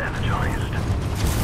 energized.